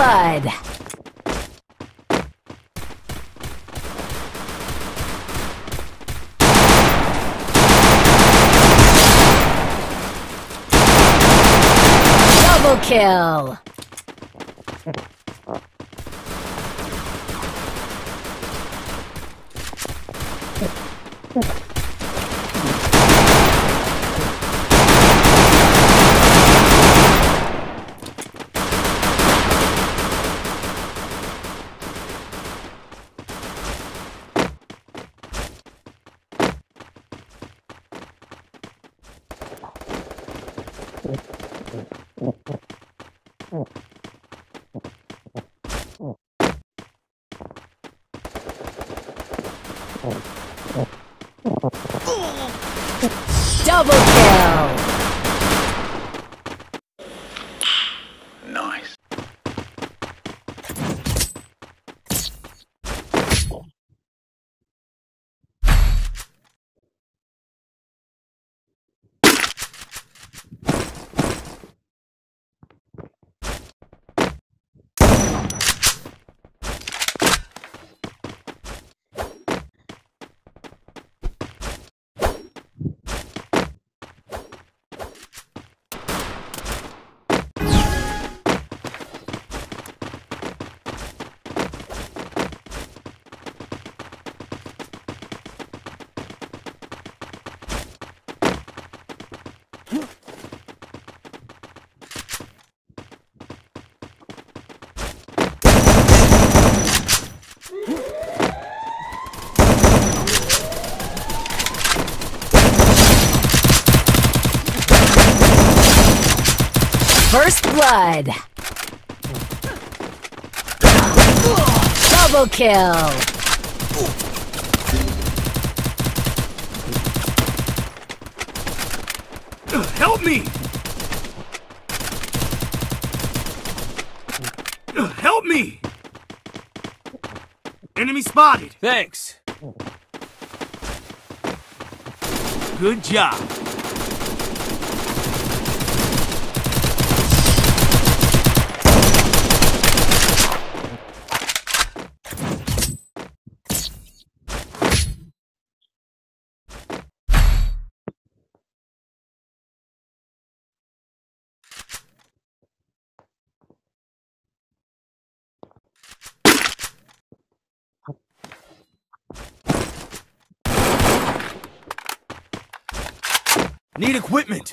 blood. Double kill. Double kill. First blood. Double kill. Help me! Help me! Enemy spotted! Thanks. Good job. Need equipment.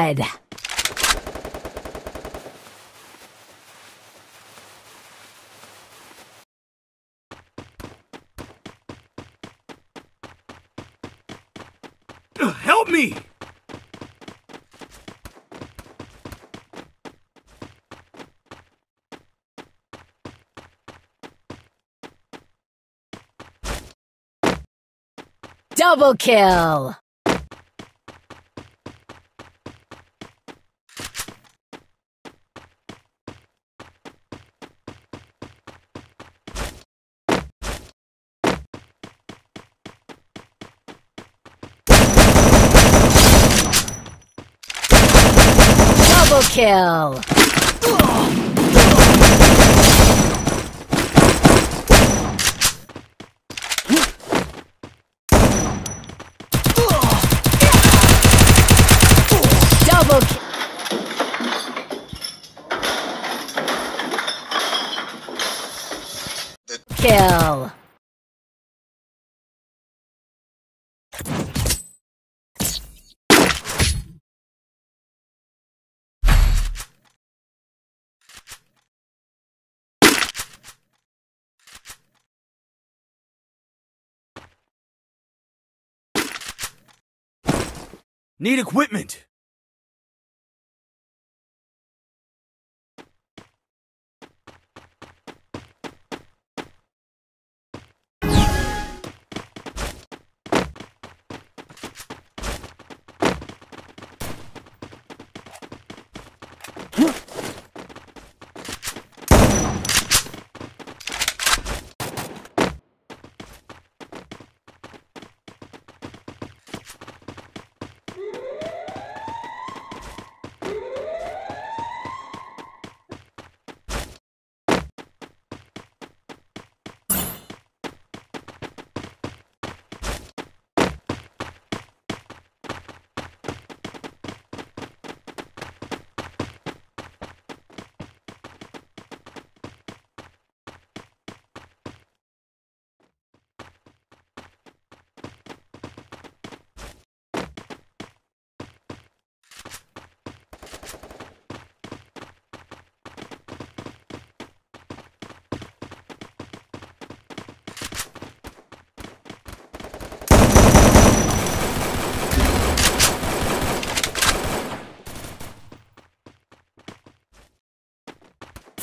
Blood. Uh, Help me! Double kill. Double kill. Double ki- kill. Need equipment.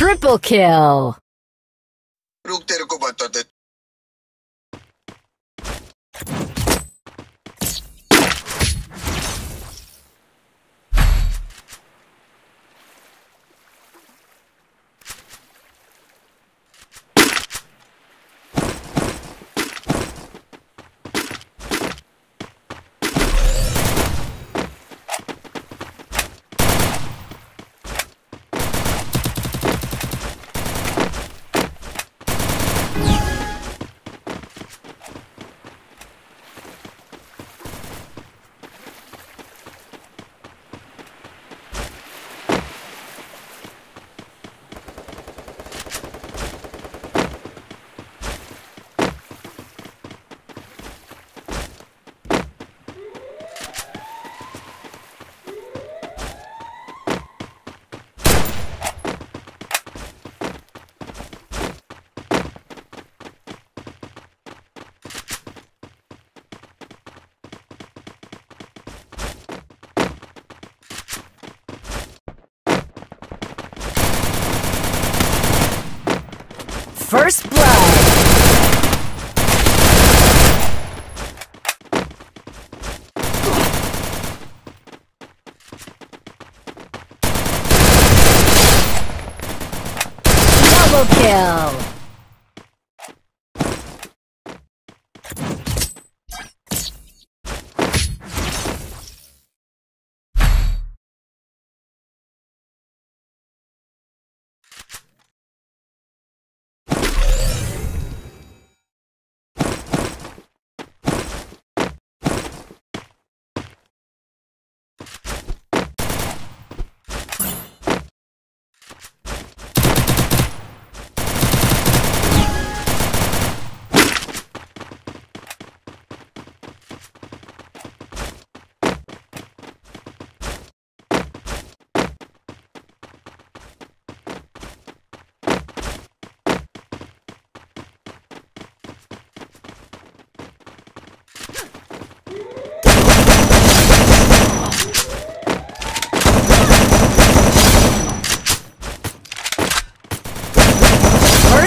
Triple kill. First blood.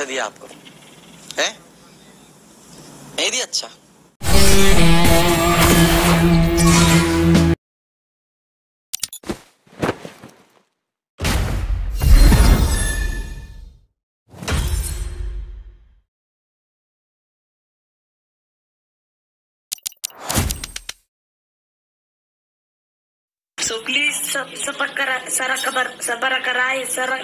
कैसे दिया आपको? है? नहीं दिया? अच्छा। सुखली सब सबर कर सरा कबर कराए, सरा।